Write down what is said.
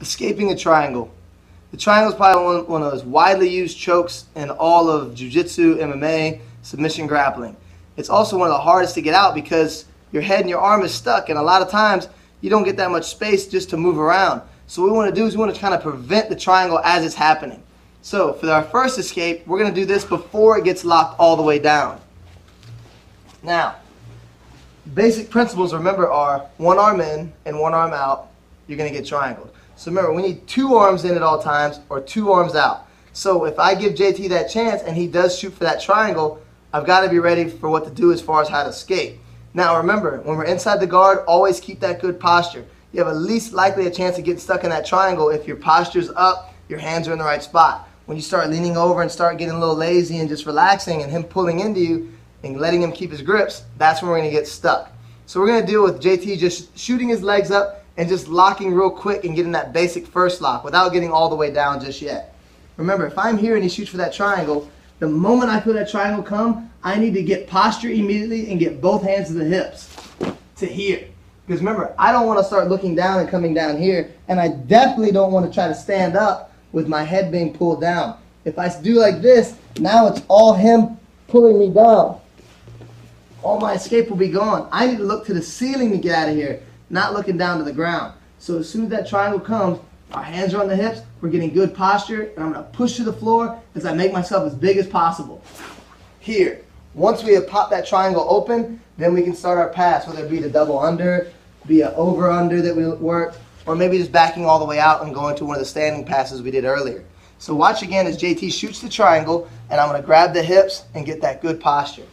escaping a triangle. The triangle is probably one, one of those widely used chokes in all of jiu-jitsu, MMA, submission grappling. It's also one of the hardest to get out because your head and your arm is stuck and a lot of times you don't get that much space just to move around. So what we want to do is we want to kind of prevent the triangle as it's happening. So for our first escape, we're going to do this before it gets locked all the way down. Now, basic principles, remember, are one arm in and one arm out. You're going to get triangled. So remember, we need two arms in at all times or two arms out. So if I give JT that chance and he does shoot for that triangle, I've got to be ready for what to do as far as how to escape. Now remember, when we're inside the guard, always keep that good posture. You have at least likely a chance of getting stuck in that triangle if your posture's up, your hands are in the right spot. When you start leaning over and start getting a little lazy and just relaxing and him pulling into you and letting him keep his grips, that's when we're going to get stuck. So we're going to deal with JT just shooting his legs up and just locking real quick and getting that basic first lock without getting all the way down just yet. Remember, if I'm here and he shoots for that triangle, the moment I feel that triangle come, I need to get posture immediately and get both hands to the hips to here. Because remember, I don't want to start looking down and coming down here, and I definitely don't want to try to stand up with my head being pulled down. If I do like this, now it's all him pulling me down. All my escape will be gone. I need to look to the ceiling to get out of here not looking down to the ground. So as soon as that triangle comes, our hands are on the hips, we're getting good posture, and I'm gonna push to the floor as I make myself as big as possible. Here, once we have popped that triangle open, then we can start our pass, whether it be the double under, be an over under that we worked, or maybe just backing all the way out and going to one of the standing passes we did earlier. So watch again as JT shoots the triangle, and I'm gonna grab the hips and get that good posture.